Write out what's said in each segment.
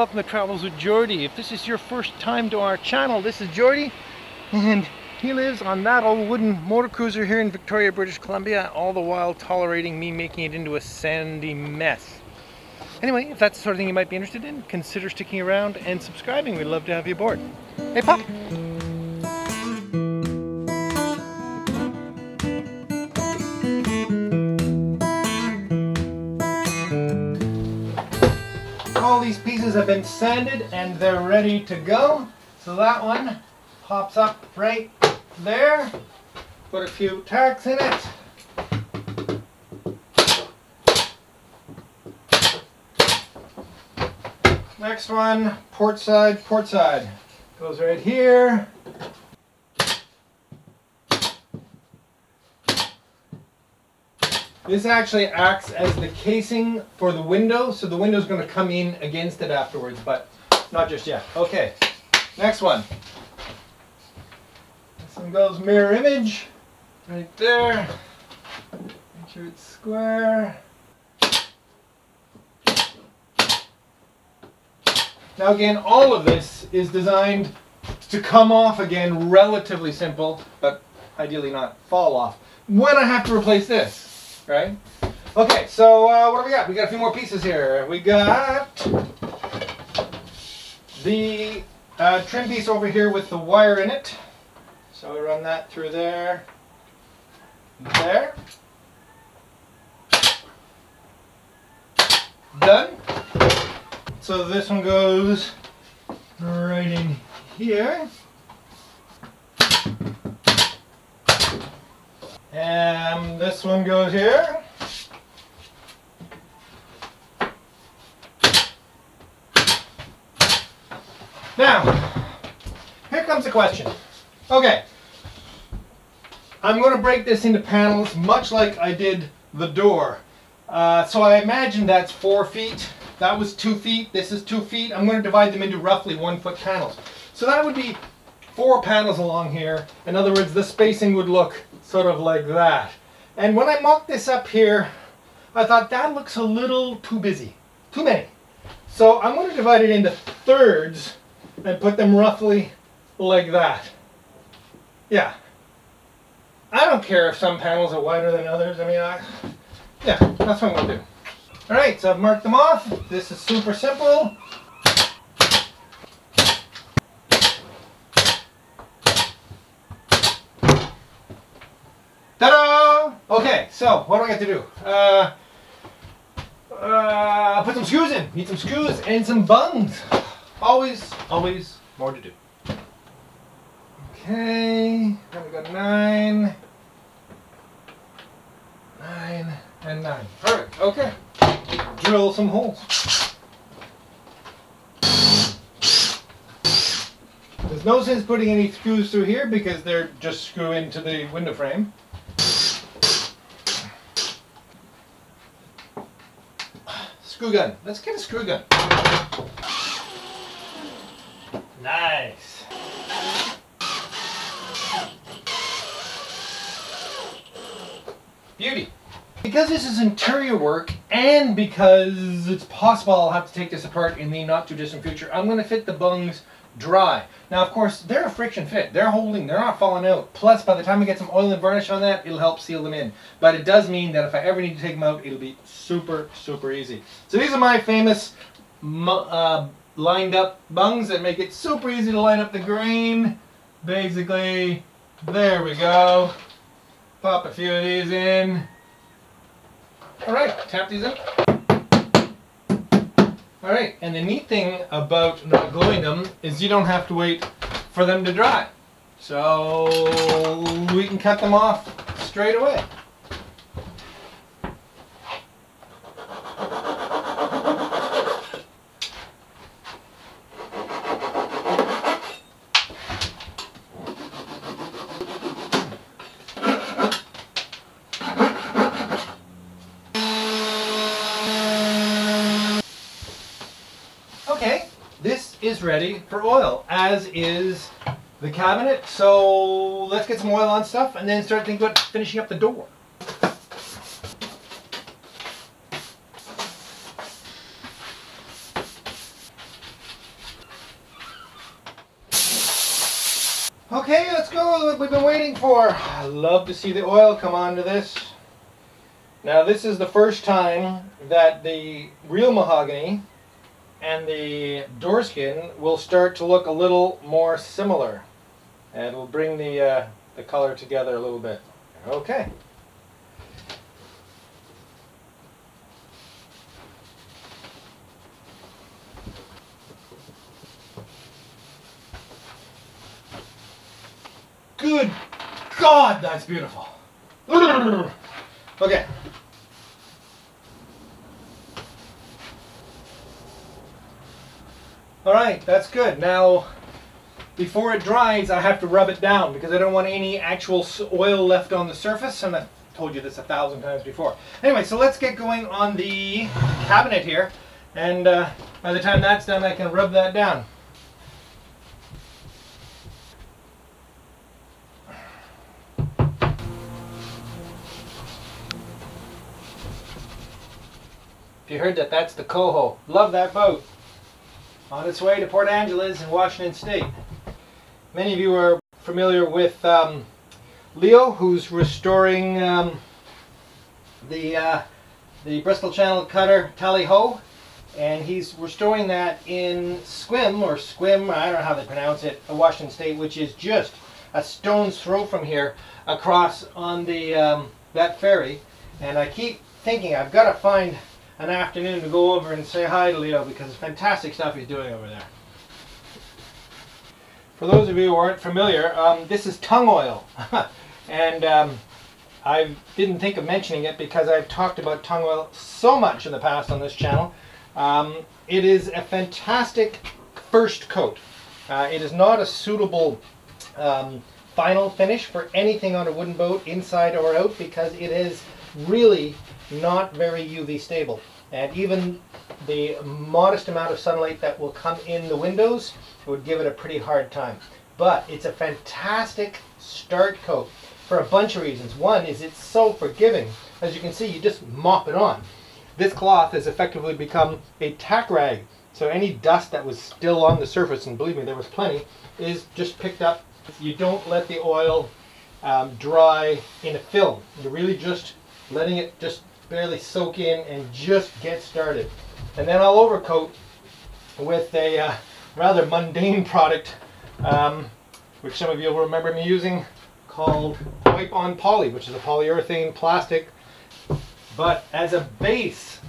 Welcome to Travels with Geordie. If this is your first time to our channel, this is Geordie, and he lives on that old wooden motor cruiser here in Victoria, British Columbia, all the while tolerating me making it into a sandy mess. Anyway, if that's the sort of thing you might be interested in, consider sticking around and subscribing. We'd love to have you aboard. Hey, Pop! Pieces have been sanded and they're ready to go. So that one pops up right there. Put a few tacks in it. Next one, port side, port side. Goes right here. This actually acts as the casing for the window, so the window is going to come in against it afterwards, but not just yet. Okay, next one. This one goes mirror image, right there. Make sure it's square. Now again, all of this is designed to come off again relatively simple, but ideally not fall off. When I have to replace this, right? Okay, so uh, what do we got? We got a few more pieces here. We got the uh, trim piece over here with the wire in it. So we run that through there, there. Done. So this one goes right in here. And this one goes here. Now, here comes the question. Okay, I'm going to break this into panels much like I did the door. Uh, so I imagine that's four feet. That was two feet. This is two feet. I'm going to divide them into roughly one foot panels. So that would be four panels along here. In other words, the spacing would look sort of like that. And when I mocked this up here, I thought that looks a little too busy, too many. So I'm going to divide it into thirds and put them roughly like that. Yeah. I don't care if some panels are wider than others. I mean, I, yeah, that's what I'm going to do. All right, so I've marked them off. This is super simple. Okay, so what do I got to do? Uh, uh, put some screws in. Need some screws and some bungs. Always, always more to do. Okay, then we got nine, nine, and nine. Perfect. Okay, drill some holes. There's no sense putting any screws through here because they're just screw into the window frame. Screw gun. Let's get a screw gun. Nice. Beauty. Because this is interior work and because it's possible I'll have to take this apart in the not too distant future, I'm going to fit the bungs dry. Now of course they're a friction fit, they're holding, they're not falling out. Plus by the time I get some oil and varnish on that, it'll help seal them in. But it does mean that if I ever need to take them out, it'll be super, super easy. So these are my famous uh, lined up bungs that make it super easy to line up the grain. Basically, there we go. Pop a few of these in. Alright, tap these in. Alright, and the neat thing about not gluing them is you don't have to wait for them to dry. So we can cut them off straight away. is ready for oil, as is the cabinet. So let's get some oil on stuff and then start thinking about finishing up the door. Okay, let's go. What we've been waiting for. I love to see the oil come onto this. Now this is the first time that the real mahogany and the door skin will start to look a little more similar. And we'll bring the, uh, the color together a little bit. Okay. Good God, that's beautiful. Okay. All right, that's good. Now, before it dries, I have to rub it down because I don't want any actual oil left on the surface. And I've told you this a thousand times before. Anyway, so let's get going on the cabinet here. And uh, by the time that's done, I can rub that down. If you heard that, that's the Coho. Love that boat. On its way to Port Angeles in Washington State. Many of you are familiar with um, Leo, who's restoring um, the uh, the Bristol Channel cutter Tally Ho, and he's restoring that in Sequim, or Sequim, I don't know how they pronounce it, Washington State, which is just a stone's throw from here across on the um, that ferry. And I keep thinking I've got to find an afternoon to go over and say hi to Leo because it's fantastic stuff he's doing over there. For those of you who aren't familiar, um, this is tung oil. and um, I didn't think of mentioning it because I've talked about tung oil so much in the past on this channel. Um, it is a fantastic first coat. Uh, it is not a suitable um, final finish for anything on a wooden boat, inside or out, because it is really not very UV stable. And even the modest amount of sunlight that will come in the windows would give it a pretty hard time. But it's a fantastic start coat for a bunch of reasons. One is it's so forgiving. As you can see, you just mop it on. This cloth has effectively become a tack rag. So any dust that was still on the surface, and believe me, there was plenty, is just picked up. You don't let the oil um, dry in a film. You're really just letting it just barely soak in and just get started. And then I'll overcoat with a uh, rather mundane product, um, which some of you will remember me using, called Wipe On Poly, which is a polyurethane plastic. But as a base,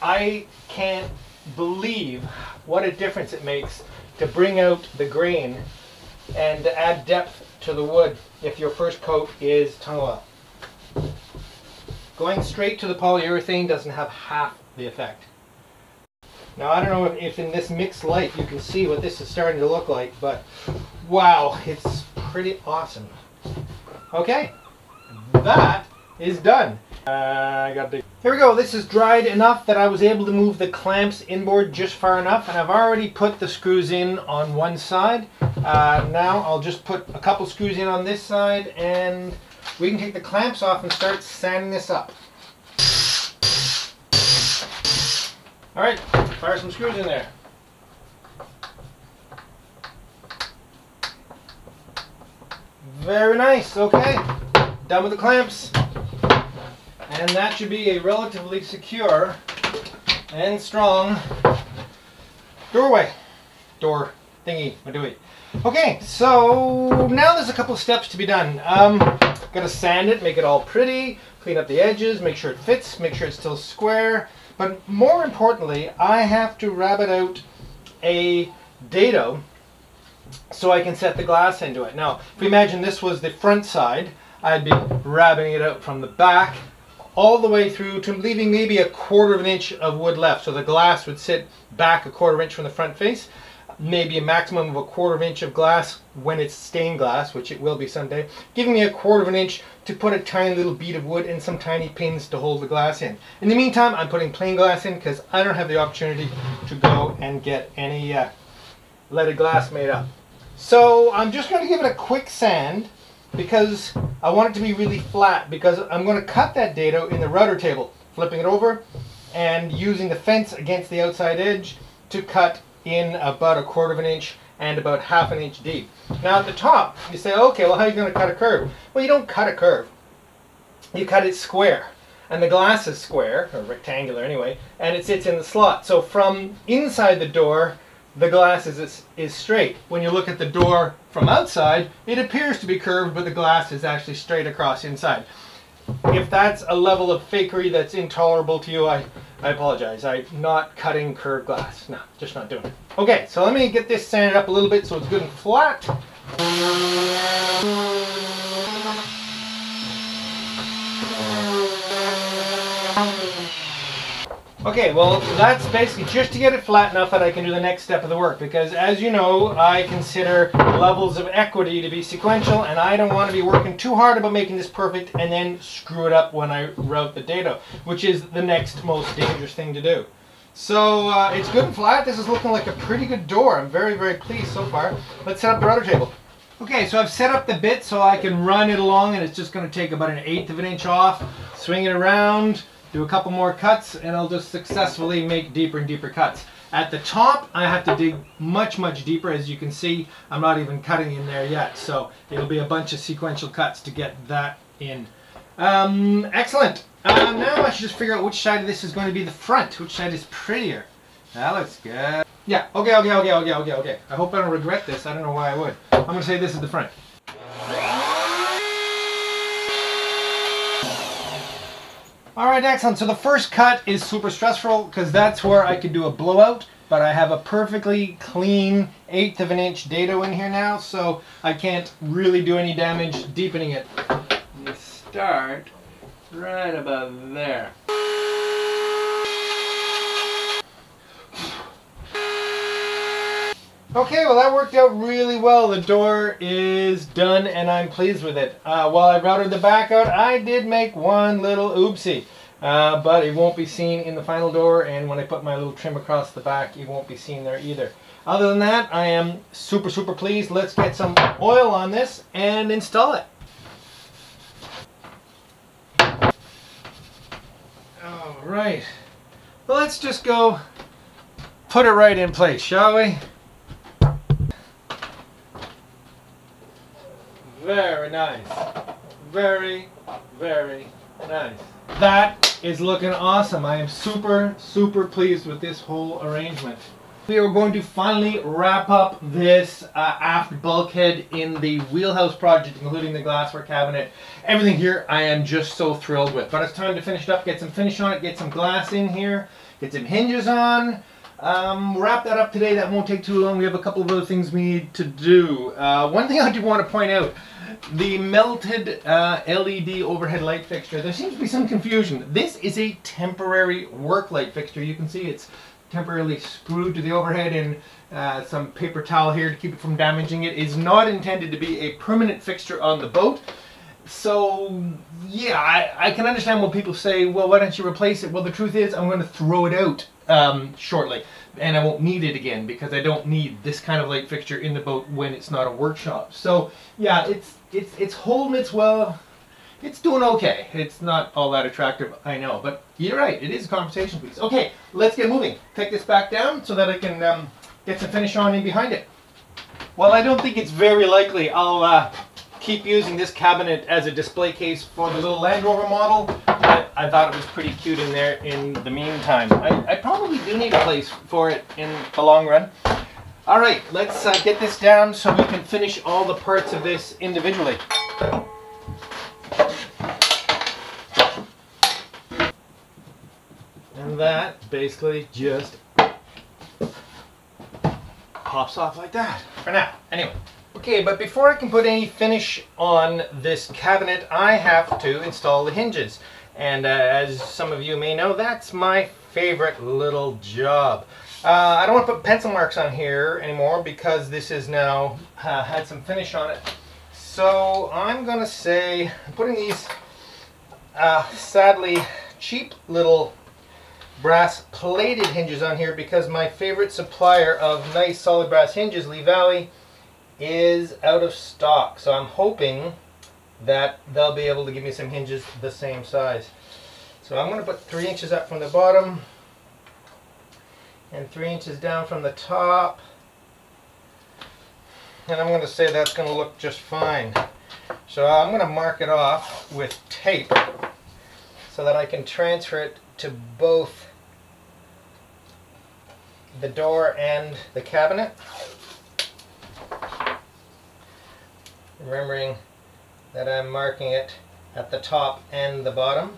I can't believe what a difference it makes to bring out the grain and to add depth to the wood if your first coat is tung oil. Going straight to the polyurethane doesn't have half the effect. Now I don't know if, if in this mixed light you can see what this is starting to look like, but wow, it's pretty awesome. Okay, that is done. Uh, I got the... Here we go, this is dried enough that I was able to move the clamps inboard just far enough, and I've already put the screws in on one side. Uh, now I'll just put a couple screws in on this side, and we can take the clamps off and start sanding this up. Alright, fire some screws in there. Very nice, okay. Done with the clamps. And that should be a relatively secure and strong doorway. Door thingy, what do we? Okay, so now there's a couple steps to be done. Um, gotta sand it, make it all pretty, clean up the edges, make sure it fits, make sure it's still square. But more importantly, I have to rabbet out a dado so I can set the glass into it. Now, if we imagine this was the front side, I'd be rabbeting it out from the back all the way through to leaving maybe a quarter of an inch of wood left. So the glass would sit back a quarter inch from the front face maybe a maximum of a quarter of an inch of glass when it's stained glass, which it will be someday, giving me a quarter of an inch to put a tiny little bead of wood and some tiny pins to hold the glass in. In the meantime, I'm putting plain glass in because I don't have the opportunity to go and get any uh, leaded glass made up. So I'm just going to give it a quick sand because I want it to be really flat because I'm going to cut that dado in the router table, flipping it over and using the fence against the outside edge to cut in about a quarter of an inch and about half an inch deep. Now at the top, you say, okay, well how are you going to cut a curve? Well, you don't cut a curve. You cut it square. And the glass is square, or rectangular anyway, and it sits in the slot. So from inside the door, the glass is, is straight. When you look at the door from outside, it appears to be curved, but the glass is actually straight across inside. If that's a level of fakery that's intolerable to you, I, I apologize. I'm not cutting curved glass. No, just not doing it. Okay, so let me get this sanded up a little bit so it's good and flat. Okay, well that's basically just to get it flat enough that I can do the next step of the work because as you know I consider levels of equity to be sequential and I don't want to be working too hard about making this perfect and then screw it up when I route the dado which is the next most dangerous thing to do. So uh, it's good and flat. This is looking like a pretty good door. I'm very very pleased so far. Let's set up the router table. Okay, so I've set up the bit so I can run it along and it's just going to take about an eighth of an inch off, swing it around, do a couple more cuts and I'll just successfully make deeper and deeper cuts. At the top, I have to dig much, much deeper. As you can see, I'm not even cutting in there yet. So it'll be a bunch of sequential cuts to get that in. Um, excellent. Uh, now I should just figure out which side of this is going to be the front. Which side is prettier. That looks good. Yeah, okay, okay, okay, okay, okay, okay. I hope I don't regret this. I don't know why I would. I'm going to say this is the front. All right, excellent. So the first cut is super stressful because that's where I could do a blowout, but I have a perfectly clean eighth of an inch dado in here now, so I can't really do any damage deepening it. You start right about there. Okay, well that worked out really well. The door is done and I'm pleased with it. Uh, while I routed the back out, I did make one little oopsie. Uh, but it won't be seen in the final door and when I put my little trim across the back, it won't be seen there either. Other than that, I am super, super pleased. Let's get some oil on this and install it. All right. Well, let's just go put it right in place, shall we? Very nice. Very, very nice. That is looking awesome. I am super, super pleased with this whole arrangement. We are going to finally wrap up this uh, aft bulkhead in the wheelhouse project, including the glassware cabinet. Everything here I am just so thrilled with. But it's time to finish it up, get some finish on it, get some glass in here, get some hinges on, um, wrap that up today. That won't take too long. We have a couple of other things we need to do. Uh, one thing I do want to point out, the melted uh, LED overhead light fixture, there seems to be some confusion. This is a temporary work light fixture. You can see it's temporarily screwed to the overhead and uh, some paper towel here to keep it from damaging it. It's not intended to be a permanent fixture on the boat. So, yeah, I, I can understand when people say, well, why don't you replace it? Well, the truth is I'm going to throw it out um, shortly and I won't need it again because I don't need this kind of light fixture in the boat when it's not a workshop. So yeah, it's it's it's holding its well. It's doing okay. It's not all that attractive, I know, but you're right. It is a conversation piece. Okay, let's get moving. Take this back down so that I can um, get some finish on in behind it. Well, I don't think it's very likely I'll uh, keep using this cabinet as a display case for the little Land Rover model. I, I thought it was pretty cute in there in the meantime. I, I, probably do need a place for it in the long run. All right, let's uh, get this down so we can finish all the parts of this individually. And that basically just pops off like that for now. Anyway. Okay, but before I can put any finish on this cabinet, I have to install the hinges. And uh, as some of you may know, that's my favorite little job. Uh, I don't want to put pencil marks on here anymore because this has now uh, had some finish on it. So I'm going to say, I'm putting these uh, sadly cheap little brass plated hinges on here because my favorite supplier of nice solid brass hinges, Lee Valley, is out of stock. So I'm hoping that they'll be able to give me some hinges the same size. So I'm going to put three inches up from the bottom and three inches down from the top. and I'm going to say that's going to look just fine. So I'm going to mark it off with tape so that I can transfer it to both the door and the cabinet. Remembering that I'm marking it at the top and the bottom.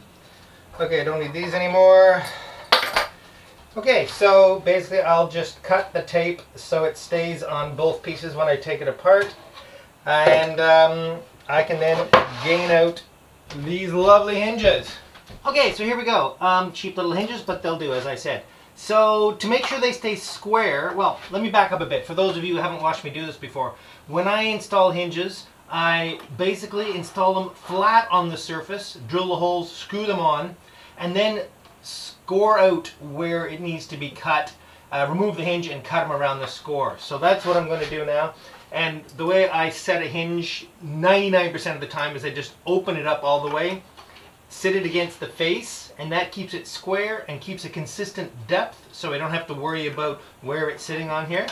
Okay, I don't need these anymore. Okay, so basically I'll just cut the tape so it stays on both pieces when I take it apart. And um, I can then gain out these lovely hinges. Okay, so here we go. Um, cheap little hinges, but they'll do, as I said. So to make sure they stay square, well, let me back up a bit. For those of you who haven't watched me do this before, when I install hinges, I basically install them flat on the surface, drill the holes, screw them on, and then score out where it needs to be cut, uh, remove the hinge and cut them around the score. So that's what I'm going to do now. And the way I set a hinge 99% of the time is I just open it up all the way sit it against the face and that keeps it square and keeps a consistent depth so I don't have to worry about where it's sitting on here.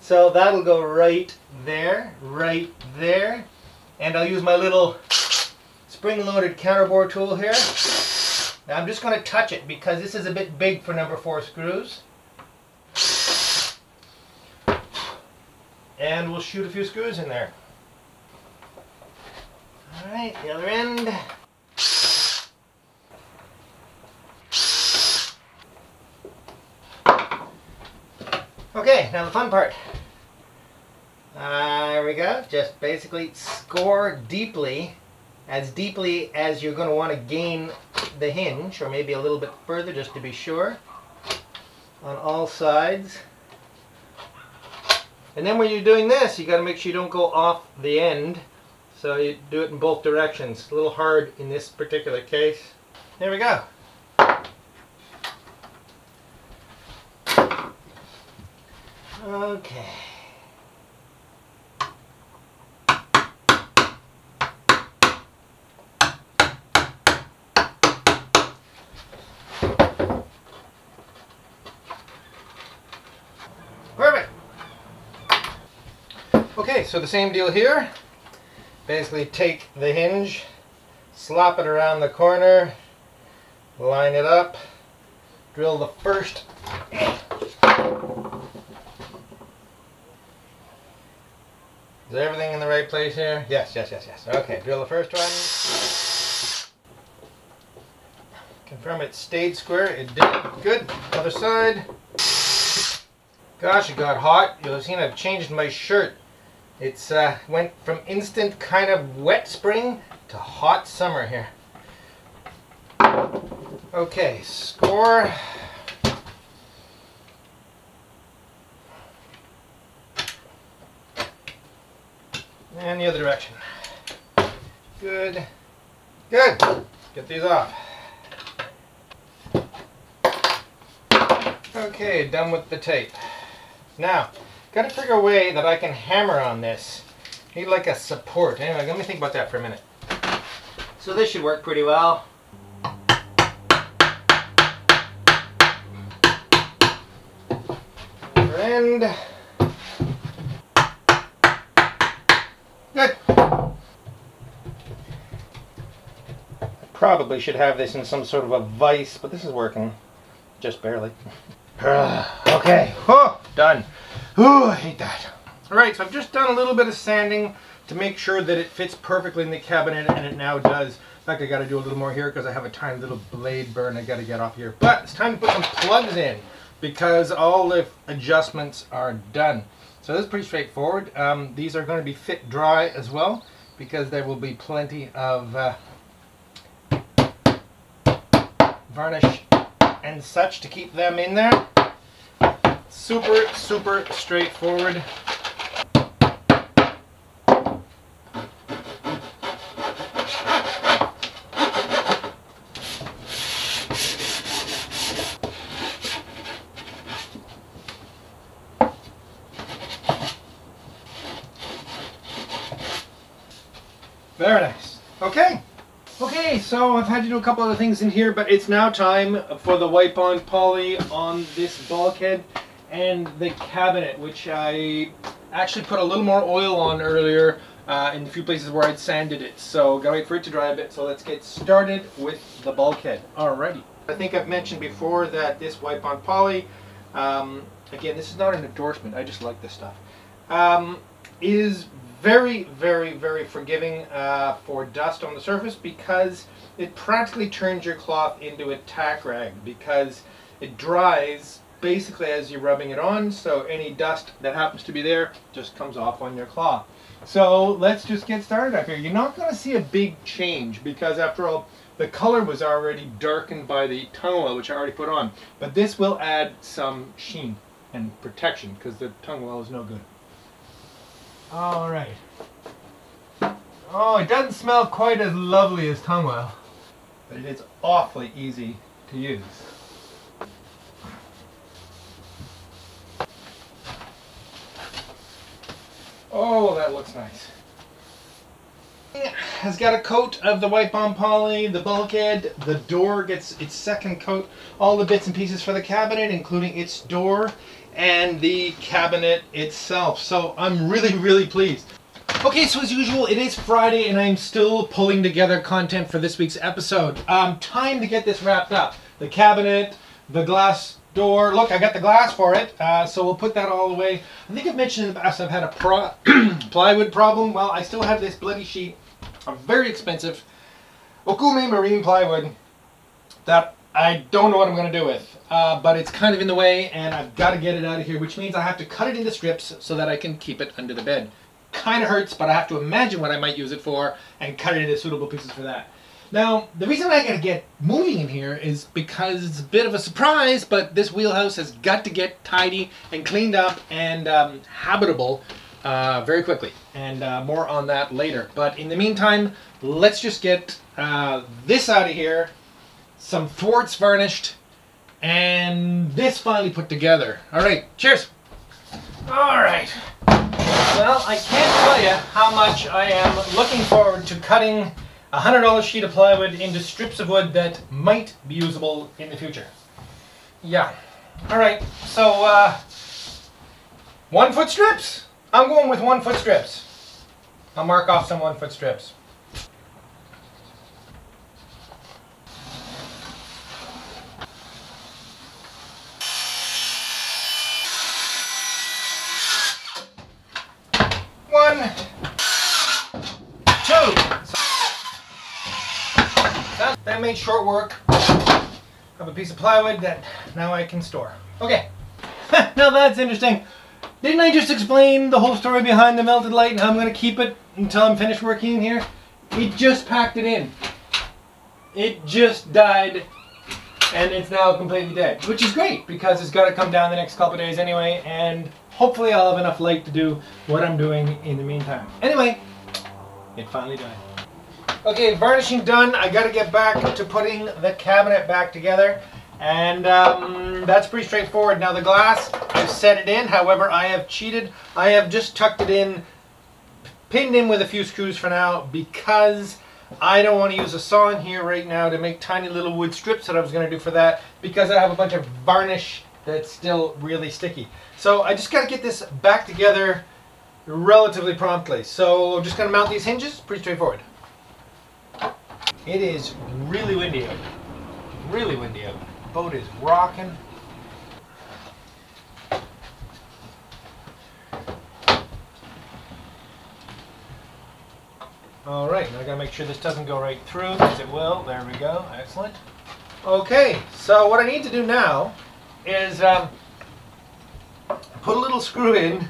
So that'll go right there, right there. And I'll use my little spring-loaded counterbore tool here. Now I'm just going to touch it because this is a bit big for number four screws. And we'll shoot a few screws in there. Alright, the other end. Okay, now the fun part. There we go. Just basically score deeply, as deeply as you're going to want to gain the hinge, or maybe a little bit further just to be sure, on all sides. And then when you're doing this, you got to make sure you don't go off the end. So you do it in both directions. A little hard in this particular case. There we go. Okay. Perfect. Okay, so the same deal here. Basically take the hinge, slop it around the corner, line it up, drill the first Is everything in the right place here? Yes, yes, yes, yes. Okay, drill the first one. Confirm it stayed square. It did. Good. Other side. Gosh, it got hot. You'll have seen I've changed my shirt. It's uh, went from instant kind of wet spring to hot summer here. Okay, score. And the other direction. Good. Good. Get these off. Okay, done with the tape. Now, got to figure a way that I can hammer on this. Need like a support. Anyway, let me think about that for a minute. So this should work pretty well. And Probably should have this in some sort of a vise, but this is working just barely. okay, oh, done. Oh, I hate that. All right, so I've just done a little bit of sanding to make sure that it fits perfectly in the cabinet, and it now does. In fact, I got to do a little more here because I have a tiny little blade burn I got to get off here. But it's time to put some plugs in because all the adjustments are done. So this is pretty straightforward. Um, these are going to be fit dry as well because there will be plenty of uh, varnish and such to keep them in there. Super, super straightforward. Very nice. Okay. Okay, so I've had to do a couple other things in here, but it's now time for the Wipe-On poly on this bulkhead and the cabinet, which I actually put a little more oil on earlier uh, in a few places where I'd sanded it. So gotta wait for it to dry a bit. So let's get started with the bulkhead. Alrighty. I think I've mentioned before that this wipe on poly, um, again, this is not an endorsement. I just like this stuff. Um, is very, very, very forgiving uh, for dust on the surface because it practically turns your cloth into a tack rag because it dries basically as you're rubbing it on so any dust that happens to be there just comes off on your cloth. So let's just get started up here. You're not going to see a big change because after all the color was already darkened by the tung oil which I already put on but this will add some sheen and protection because the tung oil is no good. All right. Oh, it doesn't smell quite as lovely as tung oil, but it is awfully easy to use. Oh, that looks nice. Has got a coat of the wipe on poly, the bulkhead, the door gets its second coat, all the bits and pieces for the cabinet, including its door and the cabinet itself. So I'm really, really pleased. Okay, so as usual, it is Friday and I'm still pulling together content for this week's episode. Um, time to get this wrapped up. The cabinet, the glass door. Look, I got the glass for it, uh, so we'll put that all away. I think I've mentioned in the past I've had a pro plywood problem. Well, I still have this bloody sheet of very expensive Okoume marine plywood that I don't know what I'm going to do with. Uh, but it's kind of in the way and I've got to get it out of here, which means I have to cut it into strips so that I can keep it under the bed. Kind of hurts, but I have to imagine what I might use it for and cut it into suitable pieces for that. Now, the reason I gotta get moving in here is because it's a bit of a surprise, but this wheelhouse has got to get tidy and cleaned up and um, habitable uh, very quickly. And uh, more on that later. But in the meantime, let's just get uh, this out of here, some thwarts varnished, and this finally put together. All right, cheers. All right. Well, I can't tell you how much I am looking forward to cutting a $100 sheet of plywood into strips of wood that might be usable in the future. Yeah. All right, so uh, one foot strips. I'm going with one foot strips. I'll mark off some one foot strips. One, two. That made short work of a piece of plywood that now I can store. Okay, now that's interesting. Didn't I just explain the whole story behind the melted light and how I'm going to keep it until I'm finished working in here? It just packed it in. It just died and it's now completely dead, which is great because it's got to come down the next couple days anyway and hopefully I'll have enough light to do what I'm doing in the meantime. Anyway, it finally died. Okay, varnishing done. I got to get back to putting the cabinet back together. And um, that's pretty straightforward. Now the glass, I've set it in. However, I have cheated. I have just tucked it in, pinned in with a few screws for now because I don't want to use a saw in here right now to make tiny little wood strips that I was going to do for that because I have a bunch of varnish that's still really sticky. So I just got to get this back together relatively promptly. So I'm just going to mount these hinges. Pretty straightforward. It is really windy out. Really windy out. Boat is rocking. All right, now I gotta make sure this doesn't go right through, because it will. There we go, excellent. Okay, so what I need to do now is um, put a little screw in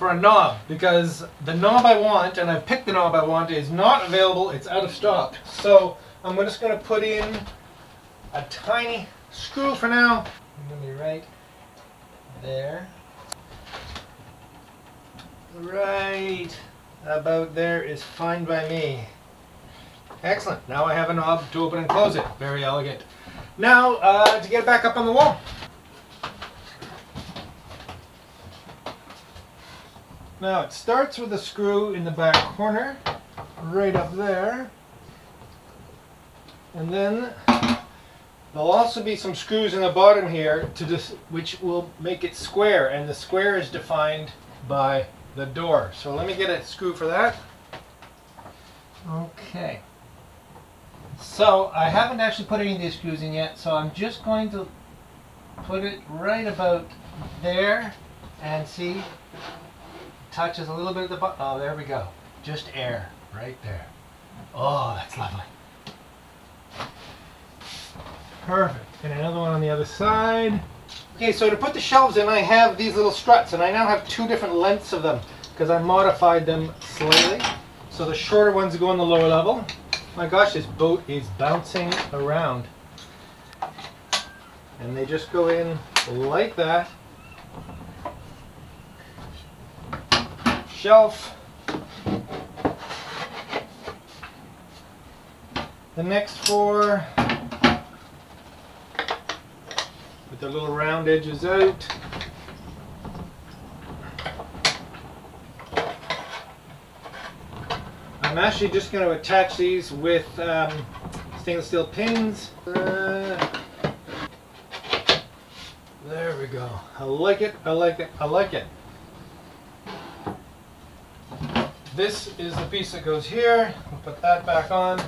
for a knob, because the knob I want, and I've picked the knob I want, is not available, it's out of stock. So I'm just gonna put in a tiny screw for now. I'm gonna be right there. Right about there is fine by me. Excellent. Now I have a knob to open and close it. Very elegant. Now, uh, to get back up on the wall. Now it starts with a screw in the back corner, right up there. And then there'll also be some screws in the bottom here to just, which will make it square. And the square is defined by the door. So let me get a screw for that. Okay. So I haven't actually put any of these screws in yet, so I'm just going to put it right about there and see touches a little bit of the button. Oh, there we go. Just air right there. Oh, that's lovely. Perfect. And another one on the other side. Okay, so to put the shelves in, I have these little struts, and I now have two different lengths of them because I modified them slightly. So the shorter ones go on the lower level. My gosh, this boat is bouncing around. And they just go in like that. Shelf. The next four with the little round edges out. I'm actually just going to attach these with um, stainless steel pins. Uh, there we go. I like it, I like it, I like it. This is the piece that goes here. I'll put that back on.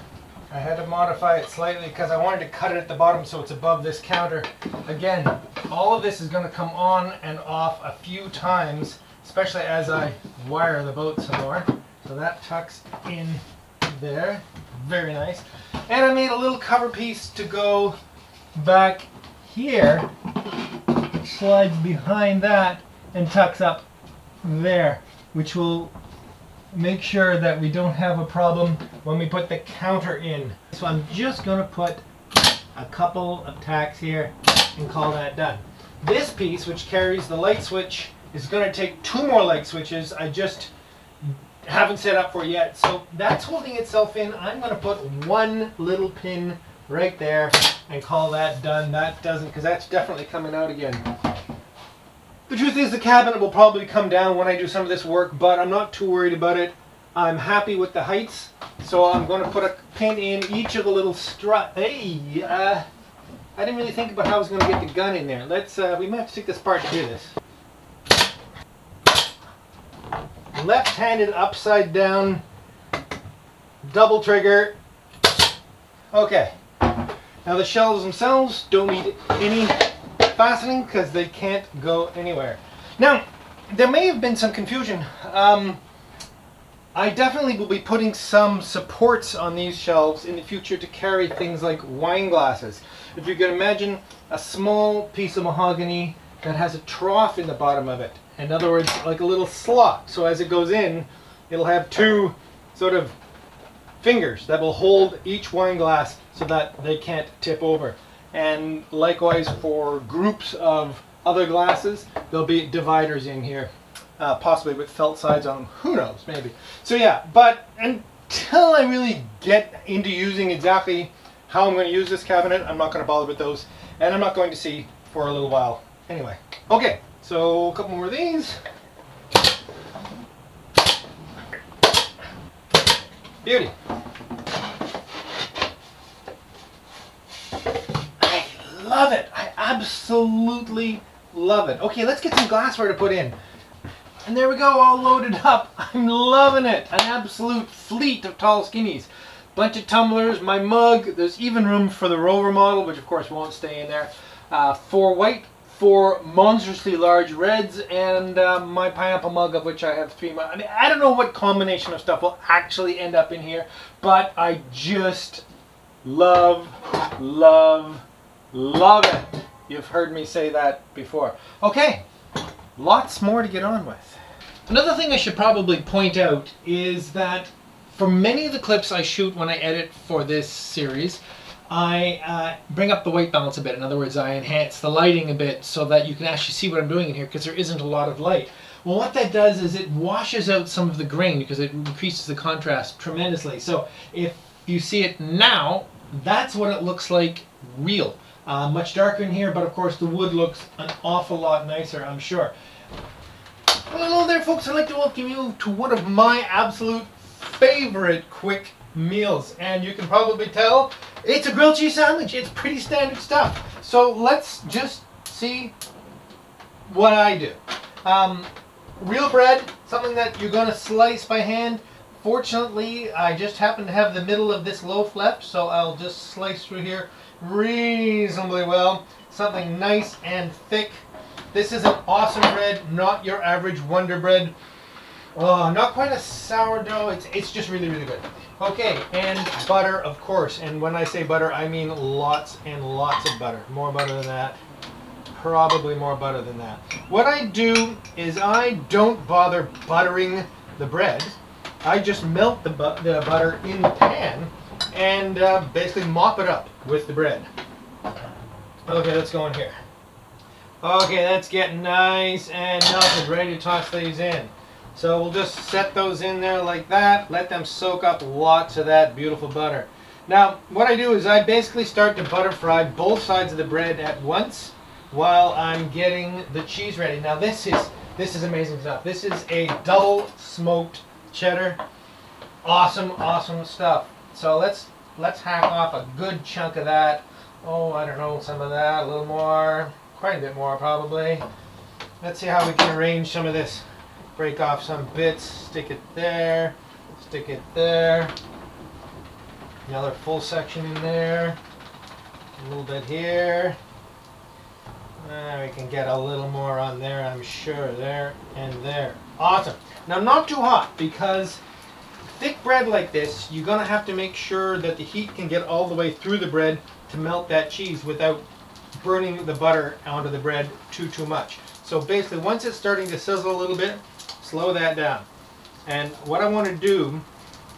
I had to modify it slightly because I wanted to cut it at the bottom so it's above this counter. Again, all of this is going to come on and off a few times, especially as I wire the boat some more. So that tucks in there. Very nice. And I made a little cover piece to go back here, which slides behind that and tucks up there, which will make sure that we don't have a problem when we put the counter in. So I'm just going to put a couple of tacks here and call that done. This piece, which carries the light switch, is going to take two more light switches. I just haven't set up for yet. So that's holding itself in. I'm going to put one little pin right there and call that done. That doesn't, because that's definitely coming out again. The truth is the cabinet will probably come down when I do some of this work, but I'm not too worried about it. I'm happy with the heights, so I'm going to put a pin in each of the little strut. Hey, uh, I didn't really think about how I was going to get the gun in there. Let's, uh, we might have to take this apart to do this. Left-handed upside down, double trigger. Okay. Now the shelves themselves don't need any fastening because they can't go anywhere. Now, there may have been some confusion. Um, I definitely will be putting some supports on these shelves in the future to carry things like wine glasses. If you can imagine a small piece of mahogany that has a trough in the bottom of it. In other words, like a little slot. So as it goes in, it'll have two sort of fingers that will hold each wine glass so that they can't tip over. And likewise for groups of other glasses, there'll be dividers in here, uh, possibly with felt sides on them. Who knows, maybe. So yeah, but until I really get into using exactly how I'm going to use this cabinet, I'm not going to bother with those. And I'm not going to see for a little while anyway. Okay, so a couple more of these. Beauty. Love it. I absolutely love it. Okay, let's get some glassware to put in. And there we go, all loaded up. I'm loving it. An absolute fleet of tall skinnies. Bunch of tumblers, my mug. There's even room for the Rover model, which of course won't stay in there. Uh, four white, four monstrously large reds, and uh, my pineapple mug, of which I have three. I mean, I don't know what combination of stuff will actually end up in here, but I just love, love, Love it. You've heard me say that before. Okay, lots more to get on with. Another thing I should probably point out is that for many of the clips I shoot when I edit for this series, I uh, bring up the white balance a bit. In other words, I enhance the lighting a bit so that you can actually see what I'm doing in here because there isn't a lot of light. Well, what that does is it washes out some of the grain because it increases the contrast tremendously. So if you see it now, that's what it looks like real. Uh, much darker in here, but of course the wood looks an awful lot nicer, I'm sure. Well, hello there, folks. I'd like to welcome you to one of my absolute favorite quick meals. And you can probably tell it's a grilled cheese sandwich. It's pretty standard stuff. So let's just see what I do. Um, real bread, something that you're going to slice by hand. Fortunately, I just happen to have the middle of this loaf left, so I'll just slice through here reasonably well. Something nice and thick. This is an awesome bread, not your average Wonder Bread. Oh, not quite a sourdough. It's, it's just really, really good. Okay, and butter, of course. And when I say butter, I mean lots and lots of butter. More butter than that. Probably more butter than that. What I do is I don't bother buttering the bread. I just melt the, bu the butter in the pan and uh, basically mop it up with the bread. Okay, let's go in here. Okay, that's getting nice and melted, ready to toss these in. So we'll just set those in there like that, let them soak up lots of that beautiful butter. Now, what I do is I basically start to butter fry both sides of the bread at once while I'm getting the cheese ready. Now this is this is amazing stuff. This is a double smoked cheddar. Awesome, awesome stuff. So let's let's hack off a good chunk of that. Oh, I don't know, some of that, a little more, quite a bit more probably. Let's see how we can arrange some of this. Break off some bits, stick it there, stick it there. Another full section in there. A little bit here. Uh, we can get a little more on there, I'm sure. There and there. Awesome. Now, not too hot because thick bread like this, you're going to have to make sure that the heat can get all the way through the bread to melt that cheese without burning the butter onto the bread too, too much. So basically, once it's starting to sizzle a little bit, slow that down. And what I want to do,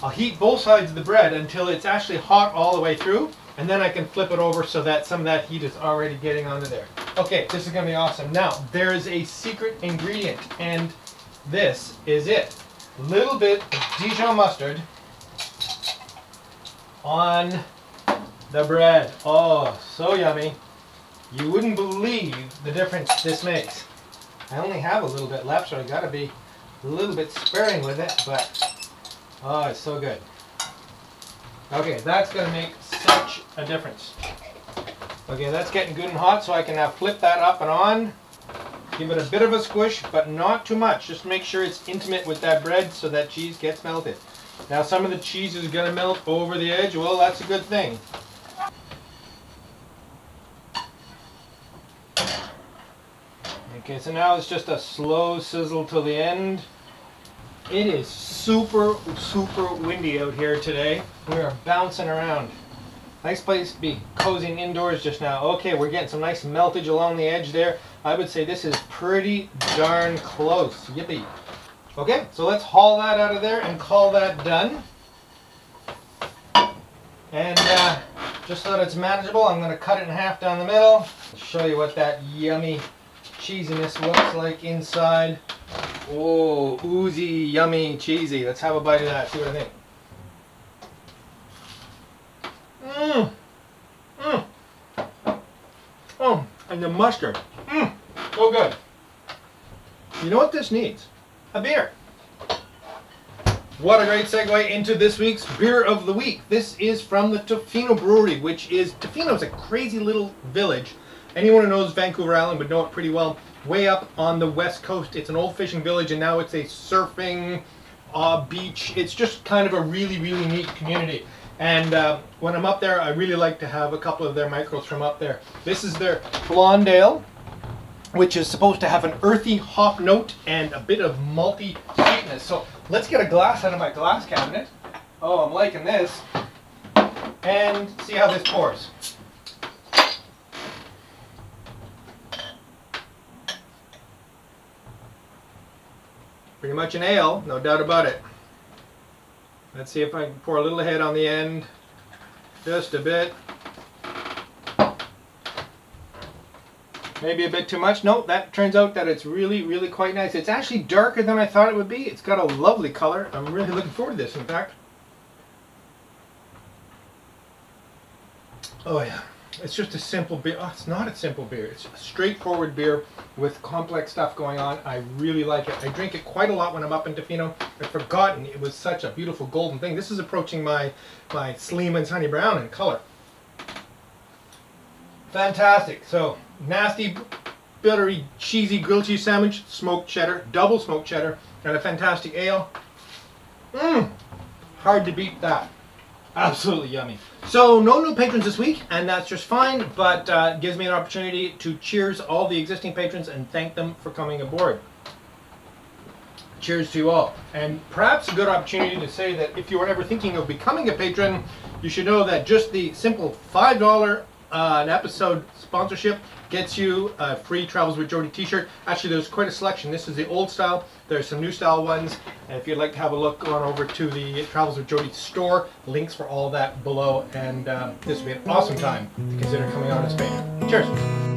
I'll heat both sides of the bread until it's actually hot all the way through, and then I can flip it over so that some of that heat is already getting onto there. Okay, this is going to be awesome. Now, there is a secret ingredient, and this is it little bit of Dijon mustard on the bread. Oh, so yummy. You wouldn't believe the difference this makes. I only have a little bit left, so I gotta be a little bit sparing with it, but oh, it's so good. Okay, that's gonna make such a difference. Okay, that's getting good and hot, so I can now flip that up and on. Give it a bit of a squish, but not too much. Just make sure it's intimate with that bread so that cheese gets melted. Now some of the cheese is going to melt over the edge. Well, that's a good thing. Okay, so now it's just a slow sizzle till the end. It is super, super windy out here today. We are bouncing around. Nice place to be cozying indoors just now. Okay, we're getting some nice meltage along the edge there. I would say this is pretty darn close. Yippee. Okay, so let's haul that out of there and call that done. And uh, just so that it's manageable, I'm going to cut it in half down the middle. Show you what that yummy cheesiness looks like inside. Oh, oozy, yummy, cheesy. Let's have a bite of that, see what I think. Mmm. Mmm. Oh, and the mustard. Mmm. So good. You know what this needs? A beer. What a great segue into this week's beer of the week. This is from the Tofino Brewery, which is Tofino is a crazy little village. Anyone who knows Vancouver Island would know it pretty well. Way up on the west coast, it's an old fishing village, and now it's a surfing uh, beach. It's just kind of a really, really neat community. And uh, when I'm up there, I really like to have a couple of their micros from up there. This is their Blonde Ale, which is supposed to have an earthy hop note and a bit of malty sweetness. So let's get a glass out of my glass cabinet. Oh, I'm liking this. And see how this pours. Pretty much an ale, no doubt about it. Let's see if I can pour a little ahead on the end. Just a bit. Maybe a bit too much. No, that turns out that it's really, really quite nice. It's actually darker than I thought it would be. It's got a lovely color. I'm really looking forward to this, in fact. Oh yeah. It's just a simple beer. Oh, it's not a simple beer. It's a straightforward beer with complex stuff going on. I really like it. I drink it quite a lot when I'm up in Tofino. I've forgotten it was such a beautiful golden thing. This is approaching my, my Sleeman's Honey Brown in color. Fantastic. So, nasty buttery, cheesy grilled cheese sandwich, smoked cheddar, double smoked cheddar, and a fantastic ale. Mmm, hard to beat that. Absolutely yummy. So no new patrons this week, and that's just fine, but uh, gives me an opportunity to cheers all the existing patrons and thank them for coming aboard. Cheers to you all. And perhaps a good opportunity to say that if you are ever thinking of becoming a patron, you should know that just the simple $5 uh, an episode sponsorship gets you a free Travels with Geordie t-shirt. Actually, there's quite a selection. This is the old style. There's some new style ones. And if you'd like to have a look, go on over to the Travels with Geordie store. Links for all that below. And uh, this would be an awesome time to consider coming on as Spain. Cheers.